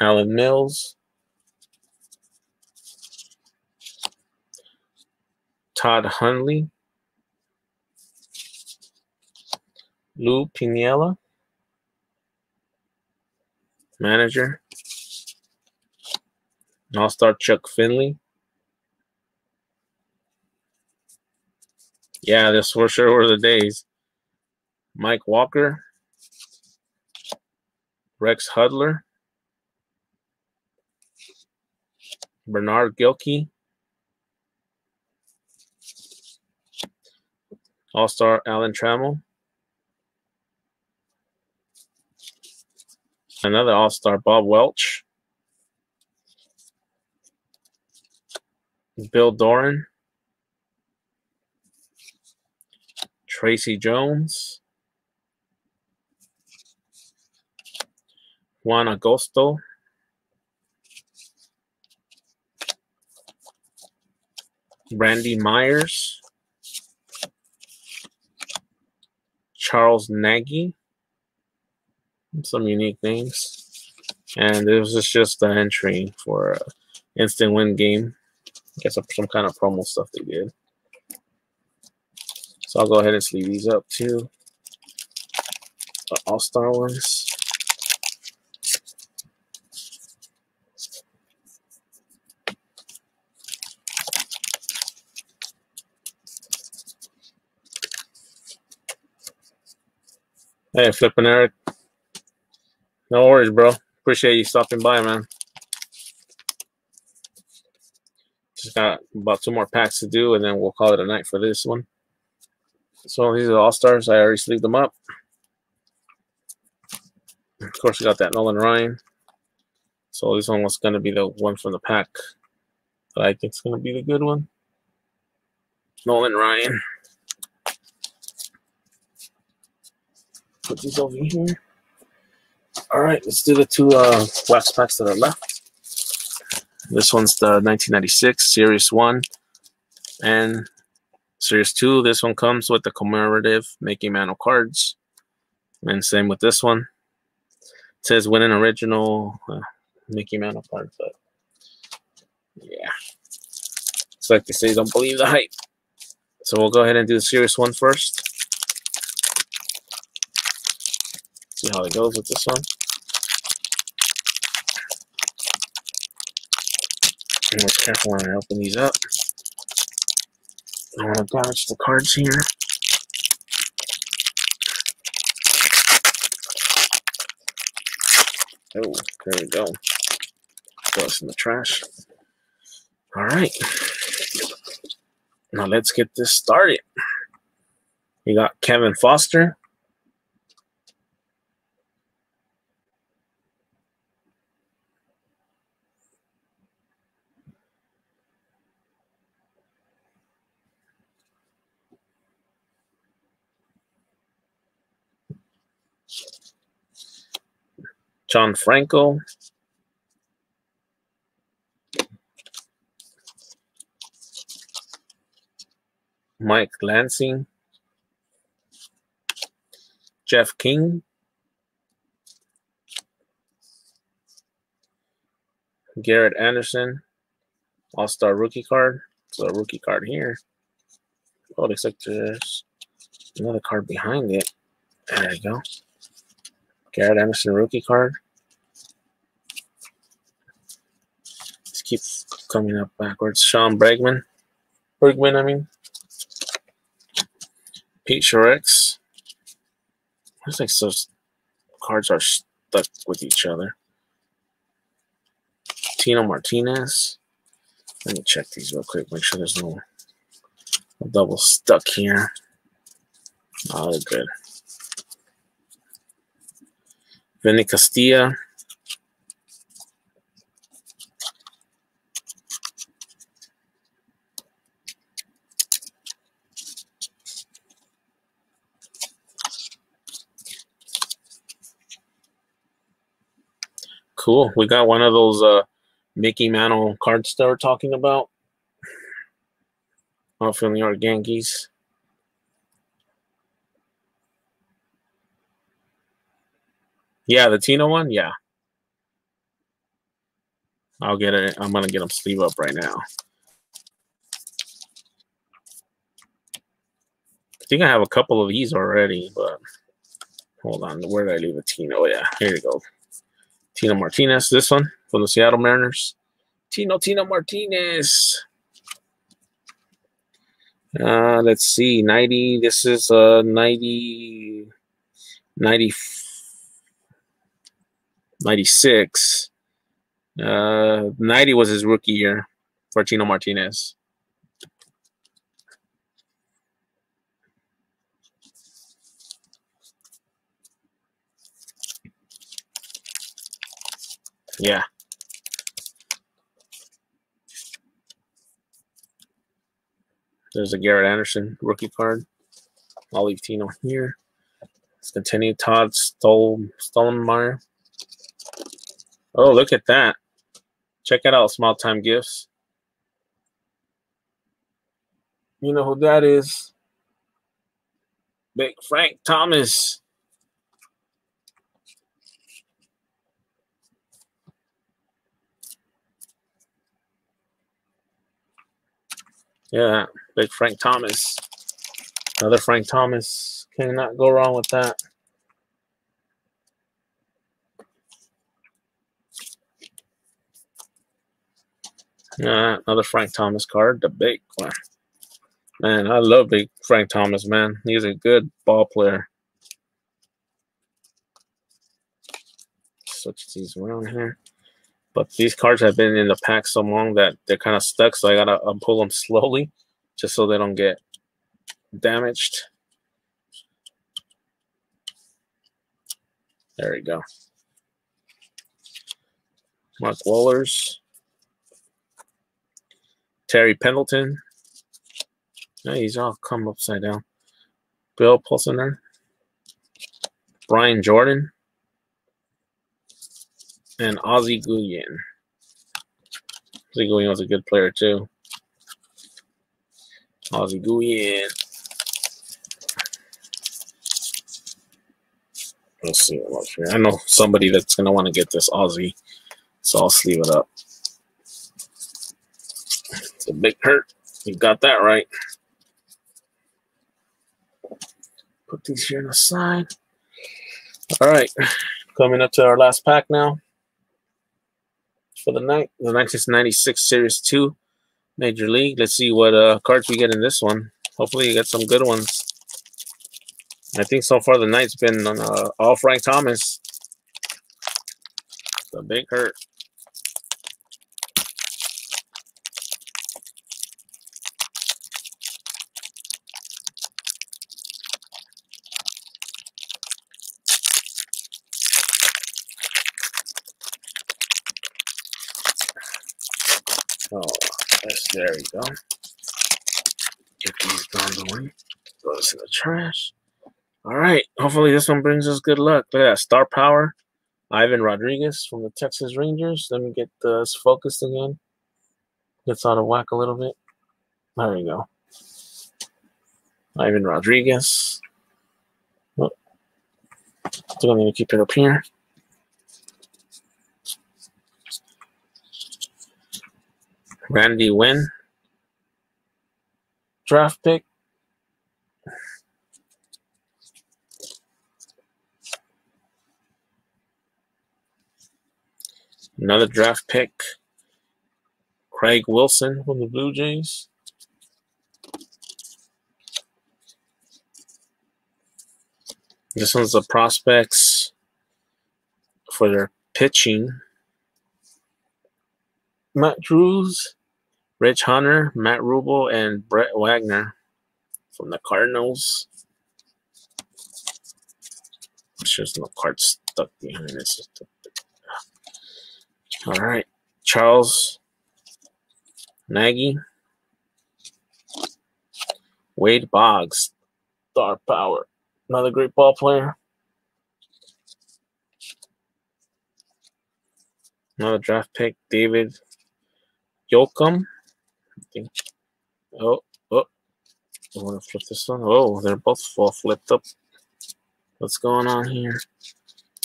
Alan Mills. Todd Hundley. Lou Piniella. Manager. All star Chuck Finley. Yeah, this for sure were the days. Mike Walker. Rex Hudler. Bernard Gilkey. All star Alan Trammell. Another all star Bob Welch. Bill Doran, Tracy Jones, Juan Agosto, Randy Myers, Charles Nagy, some unique names. And this is just the entry for an instant win game I guess some kind of promo stuff they did. So I'll go ahead and sleeve these up too. The All-Star ones. Hey, flipping Eric. No worries, bro. Appreciate you stopping by, man. Just got about two more packs to do, and then we'll call it a night for this one. So these are all stars. I already sleeved them up. Of course, we got that Nolan Ryan. So this one was going to be the one from the pack that I think it's going to be the good one. Nolan Ryan. Put these over here. All right, let's do the two uh, wax packs that are left. This one's the 1996 Series 1 and Series 2. This one comes with the commemorative Mickey Mantle cards. And same with this one. It says win an original uh, Mickey Mantle card, but yeah. It's like they say, don't believe the hype. So we'll go ahead and do the Series 1 first. See how it goes with this one. Be more careful when I open these up. I want to damage the cards here. Oh, there we go. Throw in the trash. All right. Now let's get this started. We got Kevin Foster, John Franco. Mike Lansing. Jeff King. Garrett Anderson. All-Star rookie card. So a rookie card here. Oh, looks like there's another card behind it. There you go. Garrett Emerson rookie card. Just keep coming up backwards. Sean Bregman. Bergman, I mean. Pete Schourek. I think those cards are stuck with each other. Tino Martinez. Let me check these real quick. Make sure there's no, double stuck here. Oh, good. Vinny Castilla. Cool. We got one of those uh, Mickey Mantle cards that we're talking about. Outfield New York Yankees. Yeah, the Tino one. Yeah, I'll get it. I'm gonna get them sleeve up right now. I think I have a couple of these already, but hold on. Where did I leave the Tino? Oh, yeah, here you go. Tino Martinez. This one from the Seattle Mariners. Tino Tino Martinez. Uh, let's see, 90. This is uh 90, 90, 96. Uh, 90 was his rookie year for Tino Martinez. Yeah. There's a Garrett Anderson rookie card. I'll leave Tino here. Let's continue. Todd Stol Stollmeyer. Oh, look at that. Check it out, Small Time Gifts. You know who that is? Big Frank Thomas. Yeah, big Frank Thomas. Another Frank Thomas. Cannot go wrong with that. Another Frank Thomas card, the big one. Man, I love big Frank Thomas, man. He's a good ball player. Switch these around here. But these cards have been in the pack so long that they're kind of stuck, so I gotta um, pull them [laughs] slowly just so they don't get damaged. There we go. Mark Wohlers. Terry Pendleton. Yeah, he's all come upside down. Bill Pulsipher. Brian Jordan and Ozzie Guillen. Ozzie Guillen was a good player too. Ozzie Guillen. Let's see what else here. I know somebody that's gonna want to get this Ozzie, so I'll sleeve it up. A big hurt. You got that right. Put these here on the side. All right, coming up to our last pack now for the night. The 1996 Series 2 Major League. Let's see what uh, cards we get in this one. Hopefully you get some good ones. I think so far the night's been on uh, all Frank Thomas. The big hurt. Oh, yes, there we go. Get these guns away. Those in the trash. All right. Hopefully this one brings us good luck. Look at that. Star Power. Ivan Rodriguez from the Texas Rangers. Let me get this focused again. Gets out of whack a little bit. There we go. Ivan Rodriguez. Oh. Still need to keep it up here. Randy Winn, draft pick. Another draft pick. Craig Wilson from the Blue Jays. This one's the prospects for their pitching. Matt Drews, Rich Hunter, Matt Ruebel, and Bret Wagner from the Cardinals. There's no card stuck behind this. All right. Charles Nagy. Wade Boggs. Star Power. Another great ball player. Another draft pick, David Yocum. Think. Oh, oh. I want to flip this one. Oh, they're both full flipped up. What's going on here?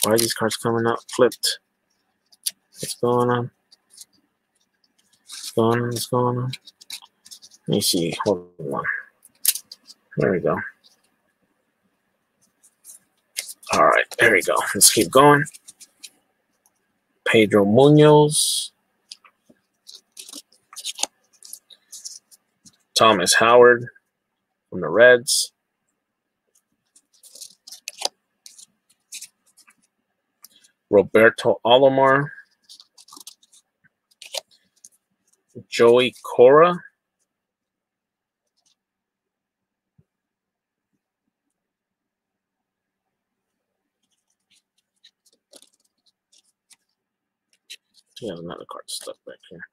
Why are these cards coming up flipped? What's going on? What's going on? What's going on? Let me see. Hold on. There we go. All right, there we go. Let's keep going. Pedro Munoz. Thomas Howard from the Reds. Roberto Alomar. Joey Cora. Yeah, another card stuck back here.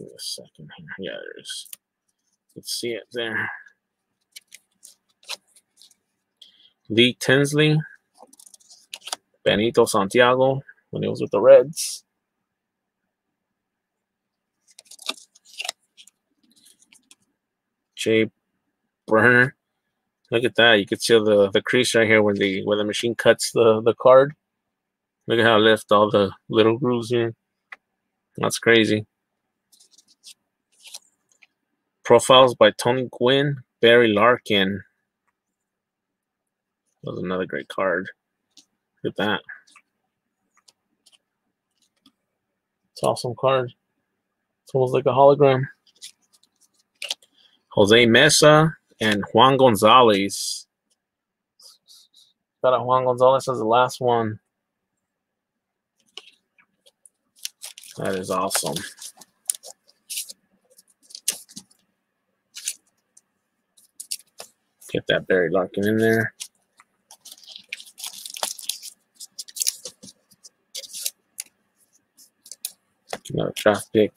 Me a second here. Yeah, there is. Let's see it there. Lee Tinsley, Benito Santiago when he was with the Reds. Jay Buhner. Look at that. You can see the, the crease right here when the where the machine cuts the, the card. Look at how it left all the little grooves here. That's crazy. Profiles by Tony Gwynn, Barry Larkin. That was another great card. Look at that. It's awesome card. It's almost like a hologram. Jose Mesa and Juan Gonzalez. Got a Juan Gonzalez as the last one. That is awesome. Get that Barry Larkin in there. Another draft pick.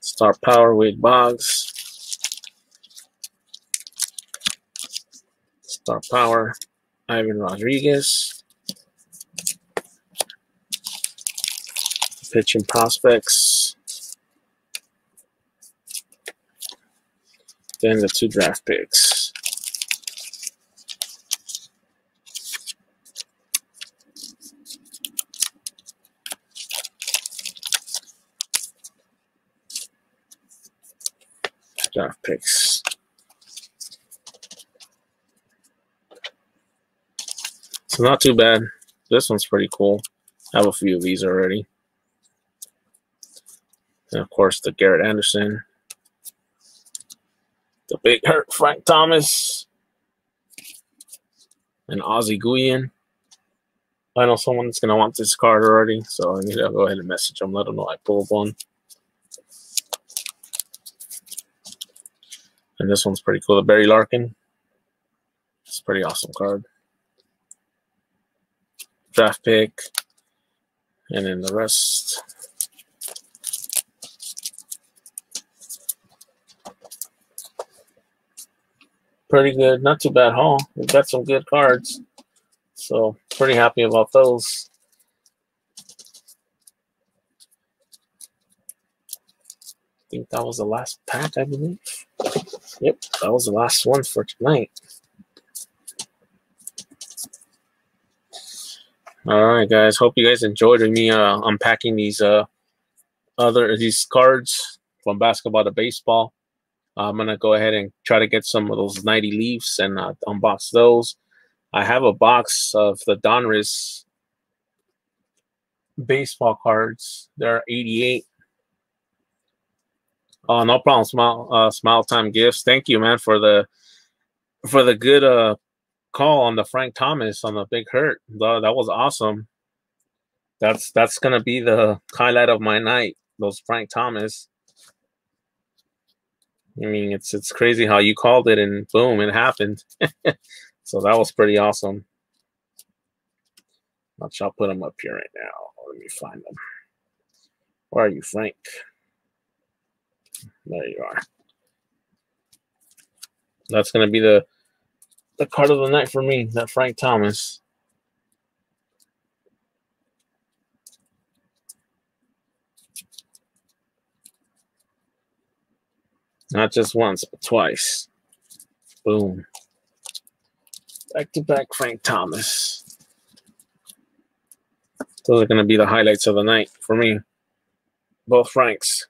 Star Power Wade Boggs. Star Power, Ivan Rodriguez. Pitching prospects. Then the two draft picks. Draft picks. So not too bad. This one's pretty cool. I have a few of these already. And of course, the Garrett Anderson, the Big Hurt Frank Thomas, and Ozzie Guillen. I know someone's gonna want this card already, so I need to go ahead and message them, let them know I pulled one. And this one's pretty cool. The Barry Larkin. It's a pretty awesome card draft pick, and then the rest. Pretty good, not too bad haul. We've got some good cards, so pretty happy about those. I think that was the last pack, I believe. Yep, that was the last one for tonight. All right, guys. Hope you guys enjoyed me uh, unpacking these uh, other these cards from basketball to baseball. I'm gonna go ahead and try to get some of those 90 Leafs and uh, unbox those. I have a box of the Donruss baseball cards. They're 88. Oh, no problem. Smile, uh, smile time gifts. Thank you, man, for the for the good uh call on the Frank Thomas on the big hurt. That was awesome. That's that's gonna be the highlight of my night. Those Frank Thomas. I mean, it's it's crazy how you called it and boom, it happened. [laughs] so that was pretty awesome. I'll put them up here right now. Let me find them. Where are you, Frank? There you are. That's gonna be the the card of the night for me, that Frank Thomas. Not just once, but twice. Boom. Back to back Frank Thomas. Those are going to be the highlights of the night for me. Both Franks.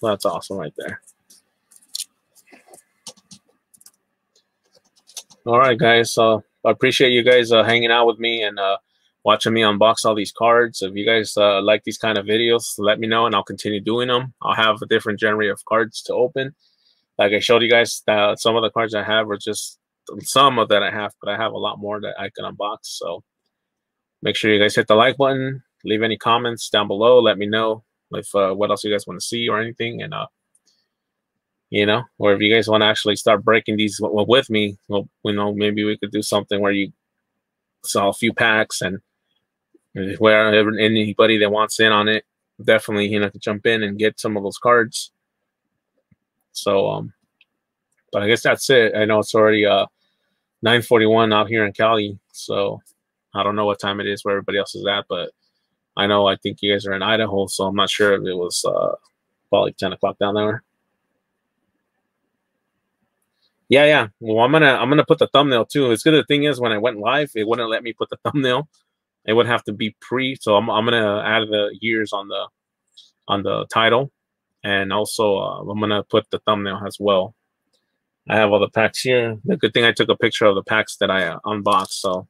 That's awesome right there. All right, guys. So I appreciate you guys uh, hanging out with me and uh, watching me unbox all these cards. If you guys uh, like these kind of videos, let me know and I'll continue doing them. I'll have a different genre of cards to open. Like I showed you guys, that some of the cards I have are just some of that I have, but I have a lot more that I can unbox. So make sure you guys hit the like button, leave any comments down below. Let me know if uh, what else you guys want to see or anything, and uh, you know, or if you guys want to actually start breaking these with me, well, you know, maybe we could do something where you sell a few packs and where anybody that wants in on it, definitely you know to jump in and get some of those cards. So um, but I guess that's it. I know it's already uh 9:41 out here in Cali, so I don't know what time it is where everybody else is at, but I know I think you guys are in Idaho, so I'm not sure if it was uh, probably 10 o'clock down there. Yeah, yeah. Well, I'm gonna I'm gonna put the thumbnail too. It's good. The thing is, when I went live, it wouldn't let me put the [laughs] thumbnail. It would have to be pre. So I'm I'm gonna add the years on the on the title, and also uh, I'm gonna put the thumbnail as well. I have all the packs here. The good thing I took a picture of the packs that I uh, unboxed, so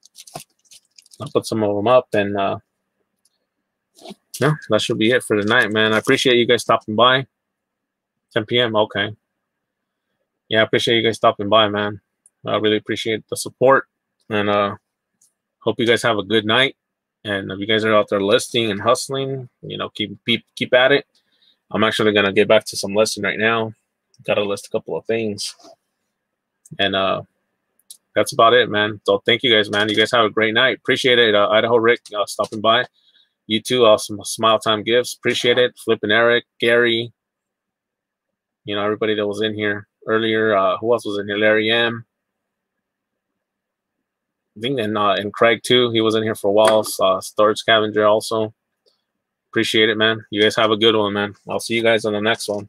I'll put some of them up and uh, yeah, that should be it for tonight, man. I appreciate you guys stopping by. 10 p.m. Okay. Yeah, I appreciate you guys stopping by, man. I really appreciate the support and uh hope you guys have a good night. And if you guys are out there listing and hustling, you know, keep keep keep at it. I'm actually gonna get back to some listing right now. Got to list a couple of things. And uh that's about it, man. So thank you guys, man. You guys have a great night. Appreciate it. Uh, Idaho Rick uh, stopping by. You too. Awesome smile time gifts. Appreciate it. Flipping Eric, Gary, you know, everybody that was in here earlier. Uh, who else was in here? Larry M. Think and uh, and Craig too. He was in here for a while. Uh, Storage Scavenger also. Appreciate it, man. You guys have a good one, man. I'll see you guys on the next one.